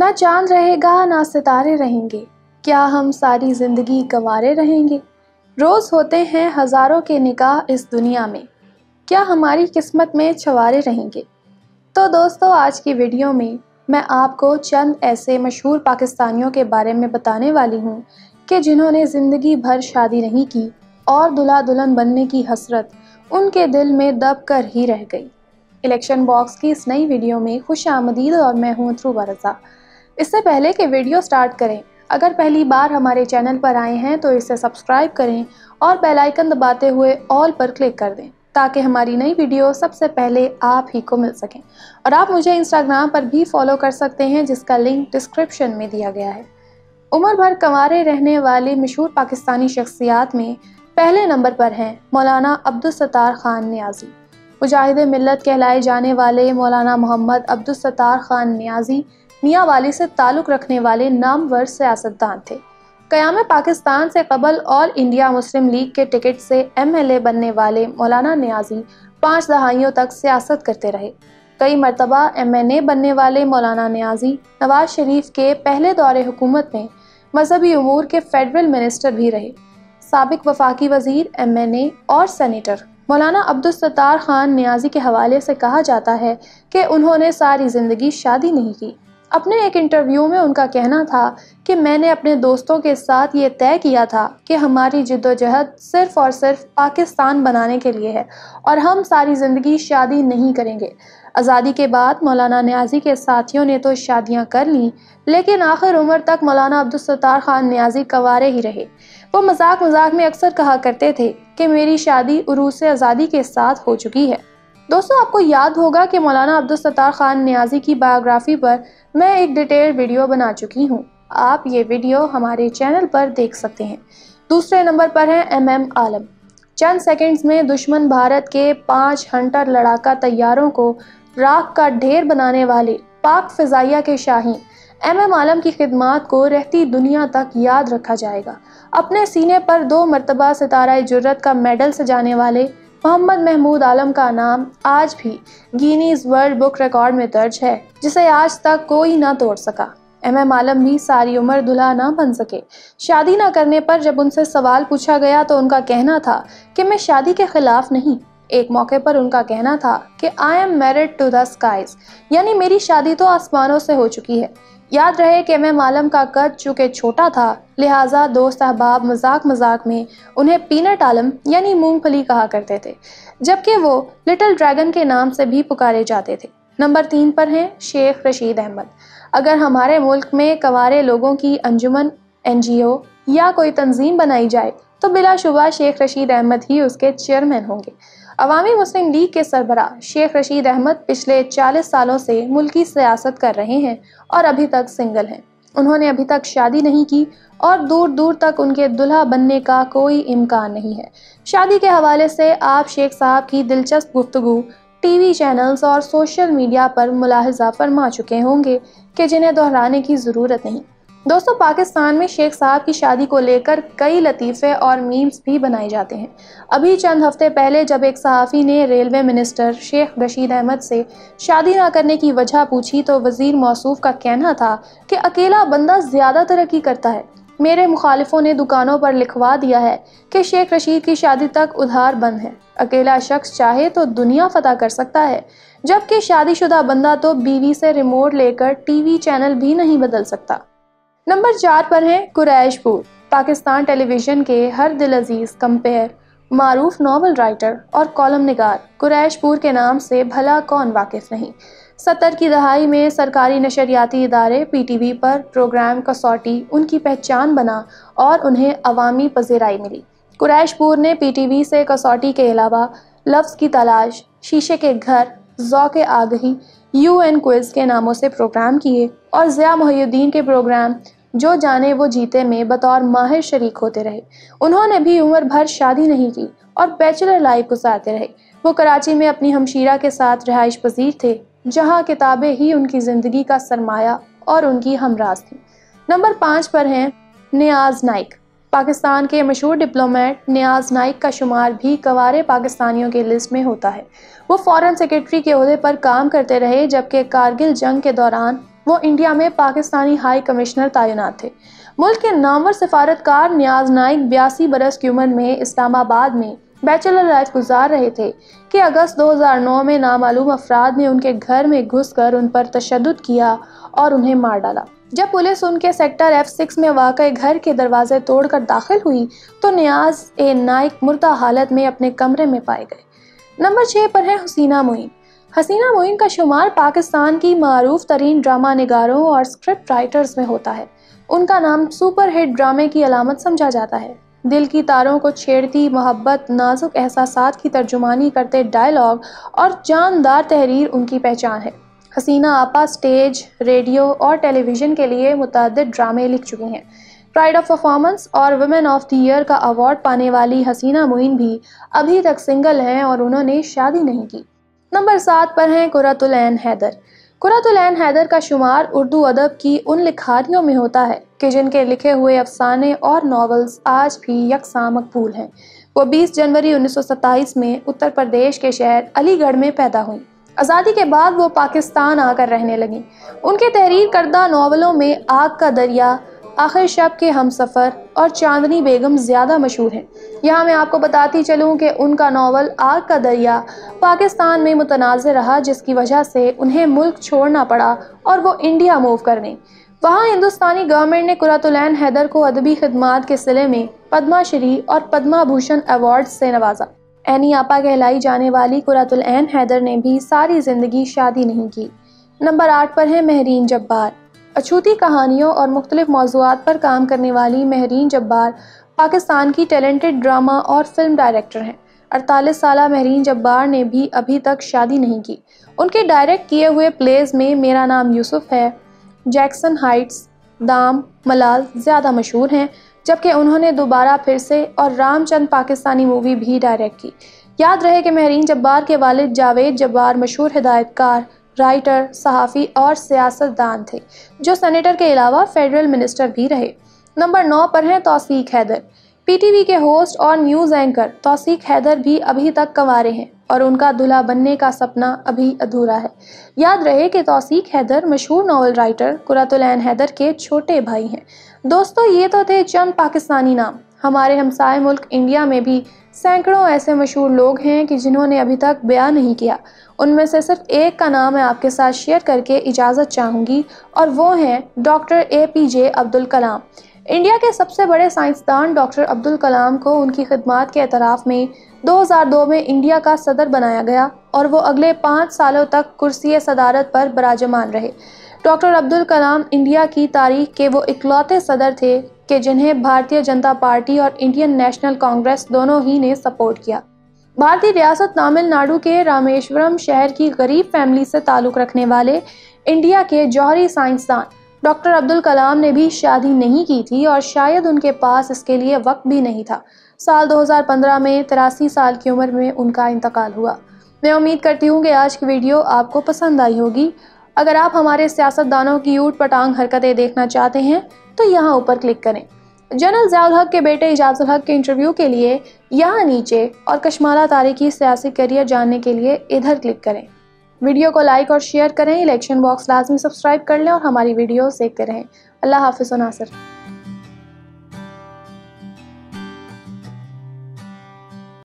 ना चाँद रहेगा, ना सितारे रहेंगे। क्या हम सारी ज़िंदगी गंवारे रहेंगे? रोज़ होते हैं हज़ारों के निकाह इस दुनिया में। क्या हमारी किस्मत में छवारे रहेंगे? तो दोस्तों, आज की वीडियो में मैं आपको चंद ऐसे मशहूर पाकिस्तानियों के बारे में बताने वाली हूँ कि जिन्होंने ज़िंदगी भर शादी नहीं की और दुल्हा दुल्हन बनने की हसरत उनके दिल में दब कर ही रह गई। इलेक्शन बॉक्स की इस नई वीडियो में खुश आमदीद और मैं हूँ ध्रुव रजा इससे पहले कि वीडियो स्टार्ट करें। अगर पहली बार हमारे चैनल पर आए हैं तो इसे सब्सक्राइब करें और बेल आइकन दबाते हुए ऑल पर क्लिक कर दें, ताकि हमारी नई वीडियो सबसे पहले आप ही को मिल सकें। और आप मुझे इंस्टाग्राम पर भी फॉलो कर सकते हैं, जिसका लिंक डिस्क्रिप्शन में दिया गया है। उम्र भर कंवारे रहने वाले मशहूर पाकिस्तानी शख्सियात में पहले नंबर पर हैं मौलाना अब्दुल सत्तार ख़ान न्याजी। मुजाहिद मिलत कहलाए जाने वाले मौलाना मोहम्मद अब्दुल सत्तार ख़ान न्याजी मियाँ वाली से ताल्लुक़ रखने वाले नामवर सियासतदान थे। क़याम पाकिस्तान से कबल ऑल इंडिया मुस्लिम लीग के टिकट से एमएलए बनने वाले मौलाना न्याजी पाँच दहाइयों तक सियासत करते रहे। कई मरतबा एम एन ए बनने वाले मौलाना न्याजी नवाज़ शरीफ के पहले दौरे हुकूमत में मजहबी अमूर के फेडरल मिनिस्टर भी रहे। सबक वफाकी वज़ीर एम एन ए और सेनेटर मौलाना अब्दुल सत्तार खान न्याजी के हवाले से कहा जाता है कि उन्होंने सारी ज़िंदगी शादी नहीं की। अपने एक इंटरव्यू में उनका कहना था कि मैंने अपने दोस्तों के साथ ये तय किया था कि हमारी जद्दोजहद सिर्फ़ और सिर्फ़ पाकिस्तान बनाने के लिए है और हम सारी ज़िंदगी शादी नहीं करेंगे। आज़ादी के बाद मौलाना न्याजी के साथियों ने तो शादियाँ कर लीं, लेकिन आखिर उम्र तक मौलाना अब्दुल सत्तार खान न्याजी कवारे ही रहे। वो मज़ाक मज़ाक में अक्सर कहा करते थे कि मेरी शादी उरूस आज़ादी के साथ हो चुकी है। दोस्तों, आपको याद होगा कि मौलाना अब्दुल सत्तार खान न्याजी की बायोग्राफी पर मैं एक डिटेल वीडियो बना चुकी हूँ। आप ये वीडियो हमारे चैनल पर देख सकते हैं। दूसरे नंबर पर है एम एम आलम। चंद सेकंड्स में दुश्मन भारत के पाँच हंटर लड़ाका तैयारों को राख का ढेर बनाने वाले पाक फिजाइया के शाही एम एम आलम की खिदमत को रहती दुनिया तक याद रखा जाएगा। अपने सीने पर दो मरतबा सितारा जुर्रत का मेडल सजाने वाले मोहम्मद महमूद आलम का नाम आज भी गिनीज वर्ल्ड बुक रिकॉर्ड में दर्ज है, जिसे आज तक कोई ना तोड़ सका। एम एम आलम भी सारी उम्र दुल्हा ना बन सके। शादी ना करने पर जब उनसे सवाल पूछा गया तो उनका कहना था कि मैं शादी के खिलाफ नहीं। एक मौके पर उनका कहना था कि I am married to the skies यानी मेरी शादी तो आसमानों से हो चुकी है। याद रहे कि मैं मालम का कद चूँकि छोटा था, लिहाजा दोस्त अहबाब मज़ाक मज़ाक में उन्हें पीनट आलम यानी मूंगफली कहा करते थे, जबकि वो लिटिल ड्रैगन के नाम से भी पुकारे जाते थे। नंबर तीन पर हैं शेख रशीद अहमद। अगर हमारे मुल्क में कवारे लोगों की अंजुमन NGO या कोई तंजीम बनाई जाए तो बिलाशुबा शेख रशीद अहमद ही उसके चेयरमैन होंगे। अवामी मुस्लिम लीग के सरबरा शेख रशीद अहमद पिछले 40 सालों से मुल्की सियासत कर रहे हैं और अभी तक सिंगल हैं। उन्होंने अभी तक शादी नहीं की और दूर दूर तक उनके दुल्हा बनने का कोई इम्कान नहीं है। शादी के हवाले से आप शेख साहब की दिलचस्प गुफ्तगु, टीवी चैनल्स और सोशल मीडिया पर मुलाहजा फरमा चुके होंगे कि जिन्हें दोहराने की ज़रूरत नहीं। दोस्तों, पाकिस्तान में शेख साहब की शादी को लेकर कई लतीफ़े और मीम्स भी बनाए जाते हैं। अभी चंद हफ़्ते पहले जब एक सहाफ़ी ने रेलवे मिनिस्टर शेख रशीद अहमद से शादी ना करने की वजह पूछी तो वज़ीर मौसूफ का कहना था कि अकेला बंदा ज़्यादा तरक्की करता है। मेरे मुखालिफों ने दुकानों पर लिखवा दिया है कि शेख रशीद की शादी तक उधार बंद है। अकेला शख्स चाहे तो दुनिया फतह कर सकता है, जबकि शादीशुदा बंदा तो बीवी से रिमोट लेकर टीवी चैनल भी नहीं बदल सकता। नंबर चार पर है कुरैशपुर, पाकिस्तान टेलीविज़न के हर दिल अज़ीज़ कंपेयर, मारूफ नावल राइटर और कॉलम निगार। कुरैशपुर के नाम से भला कौन वाकिफ़ नहीं? सत्तर की दहाई में सरकारी नशरियाती इदारे पी टी वी पर प्रोग्राम कसौटी उनकी पहचान बना और उन्हें अवामी पजीराई मिली। कुरैशपुर ने पी टी वी से कसौटी के अलावा लफ्ज़ की तलाश, शीशे के घर जौक आगही यू एन क्विज़ के नामों से प्रोग्राम किए और ज़िया मोहुद्दीन के प्रोग्राम जो जाने वो जीते में बतौर माहिर शरीक होते रहे। उन्होंने भी उम्र भर शादी नहीं की और बैचलर लाइफ गुजारते रहे। वो कराची में अपनी हमशीरा के साथ रिहाइश पजीर थे, जहाँ किताबें ही उनकी ज़िंदगी का सरमाया और उनकी हमराज थी। नंबर पाँच पर हैं नियाज नाइक। पाकिस्तान के मशहूर डिप्लोमेट नियाज नाइक का शुमार भी कवारे पाकिस्तानियों के लिस्ट में होता है। वो फॉरेन सेक्रेटरी के अहदे पर काम करते रहे, जबकि कारगिल जंग के दौरान वो इंडिया में पाकिस्तानी हाई कमिश्नर तैनात थे। मुल्क के नामवर सफारतकार न्याज नाइक बयासी बरस की उम्र में इस्लामाबाद में बैचलर लाइफ गुजार रहे थे कि अगस्त 2009 में नामालूम अफराद ने उनके घर में घुसकर उन पर तशद किया और उन्हें मार डाला। जब पुलिस उनके सेक्टर एफ़ सिक्स में वाक़ घर के दरवाजे तोड़कर दाखिल हुई तो न्याज ए नाइक मुर्दा हालत में अपने कमरे में पाए गए। नंबर छः पर है हसीना मोइन हसीना मोइन का शुमार पाकिस्तान की मरूफ तरीन ड्रामा नगारों और स्क्रिप्ट राइटर्स में होता है। उनका नाम सुपर हिट ड्रामे की अलामत समझा जाता है। दिल की तारों को छेड़ती मोहब्बत, नाजुक एहसास की तर्जुमानी करते डायलॉग और जानदार तहरीर उनकी पहचान है। हसीना आपा स्टेज, रेडियो और टेलीविज़न के लिए मुतद ड्रामे लिख चुकी हैं। प्राइड ऑफ़ परफॉर्मेंस और वुमेन ऑफ़ द ईयर का अवार्ड पाने वाली हसीना मुइन भी अभी तक सिंगल हैं और उन्होंने शादी नहीं की। नंबर सात पर हैं कुरतुलैन हैदर। कुरतुलैन हैदर का शुमार उर्दू अदब की उन लिखारियों में होता है कि जिनके लिखे हुए अफसाने और नावल्स आज भी यकसा मकबूल हैं। वो 20 जनवरी 1927 में उत्तर प्रदेश के शहर अलीगढ़ में पैदा हुई। आज़ादी के बाद वो पाकिस्तान आकर रहने लगी। उनके तहरीर करदा नावलों में आग का दरिया, आखिर शब के हम सफ़र और चांदनी बेगम ज़्यादा मशहूर हैं। यहाँ मैं आपको बताती चलूँ कि उनका नावल आग का दरिया पाकिस्तान में मुतनाज़ रहा, जिसकी वजह से उन्हें मुल्क छोड़ना पड़ा और वो इंडिया मूव करने। वहाँ हिंदुस्तानी गवर्नमेंट ने कुरातुलैन हैदर को अदबी खदमात के सिले में पद्मा श्री और पद्मा भूषण अवार्ड से नवाजा। एनी आपा कहलाई जाने वाली कुरातुलैन हैदर ने भी सारी ज़िंदगी शादी नहीं की। नंबर आठ पर है महरीन जब्बार। अछूती कहानियों और मुख्तलिफ़ मौजूद पर काम करने वाली महरीन जब्बार पाकिस्तान की टैलेंटेड ड्रामा और फ़िल्म डायरेक्टर हैं। अड़तालीस साल महरीन जब्बार ने भी अभी तक शादी नहीं की। उनके डायरेक्ट किए हुए प्लेज में मेरा नाम यूसुफ है, जैक्सन हाइट्स, दाम, मलाल ज़्यादा मशहूर हैं जबकि उन्होंने दोबारा फिर से और रामचंद पाकिस्तानी मूवी भी डायरेक्ट की। याद रहे कि महरीन जब्बार के वालिद जावेद जब्बार मशहूर हिदायतकार, राइटर, सहाफ़ी और सियासतदान थे, जो सेनेटर के अलावा फेडरल मिनिस्टर भी रहे। नंबर नौ पर हैं तौसीक हैदर। पीटीवी के होस्ट और न्यूज़ एंकर तौसीक हैदर भी अभी तक कंवारे हैं। और उनका दूल्हा बनने का सपना अभी अधूरा है। याद रहे कि तौसीक हैदर मशहूर नावल राइटर कुरातुलैन हैदर के छोटे भाई हैं। दोस्तों, ये तो थे चंद पाकिस्तानी नाम। हमारे हमसाए मुल्क इंडिया में भी सैकड़ों ऐसे मशहूर लोग हैं कि जिन्होंने अभी तक बयान नहीं किया। उनमें से सिर्फ़ एक का नाम मैं आपके साथ शेयर करके इजाज़त चाहूँगी, और वो हैं doctor A P J Abdul Kalam. India के सबसे बड़े साइंसदान डॉक्टर अब्दुल कलाम को उनकी खदमात के अतराफ़ में 2002 में इंडिया का सदर बनाया गया और वो अगले पाँच सालों तक कुर्सी सदारत पर बराजमान रहे। डॉक्टर अब्दुल कलाम इंडिया की तारीख के वो इकलौते सदर थे कि जिन्हें भारतीय जनता पार्टी और इंडियन नेशनल कांग्रेस दोनों ही ने सपोर्ट किया। भारतीय रियासत तमिलनाडु के रामेश्वरम शहर की गरीब फैमिली से ताल्लुक़ रखने वाले इंडिया के जौहरी साइंसदान डॉक्टर अब्दुल कलाम ने भी शादी नहीं की थी और शायद उनके पास इसके लिए वक्त भी नहीं था। साल 2015 में तिरासी साल की उम्र में उनका इंतकाल हुआ। मैं उम्मीद करती हूँ कि आज की वीडियो आपको पसंद आई होगी। अगर आप हमारे सियासतदानों की ऊट पटांग हरकतें देखना चाहते हैं तो यहाँ ऊपर क्लिक करें। जनरल जयाल हक के बेटे इजाजुल हक के इंटरव्यू के लिए यहाँ नीचे और कश्माला तारीखी सियासी करियर जानने के लिए इधर क्लिक करें। वीडियो को लाइक और शेयर करें, इलेक्शन बॉक्स लाजमी सब्सक्राइब कर लें और हमारी वीडियो देखते रहें। अल्लाह हाफिज़ नासर।